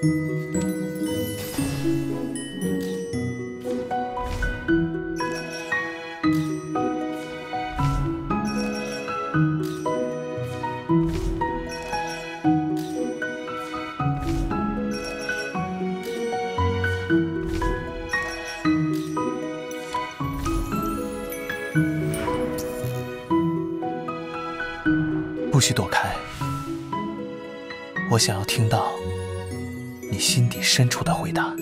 不许躲开我想要听到你心底深处的回答。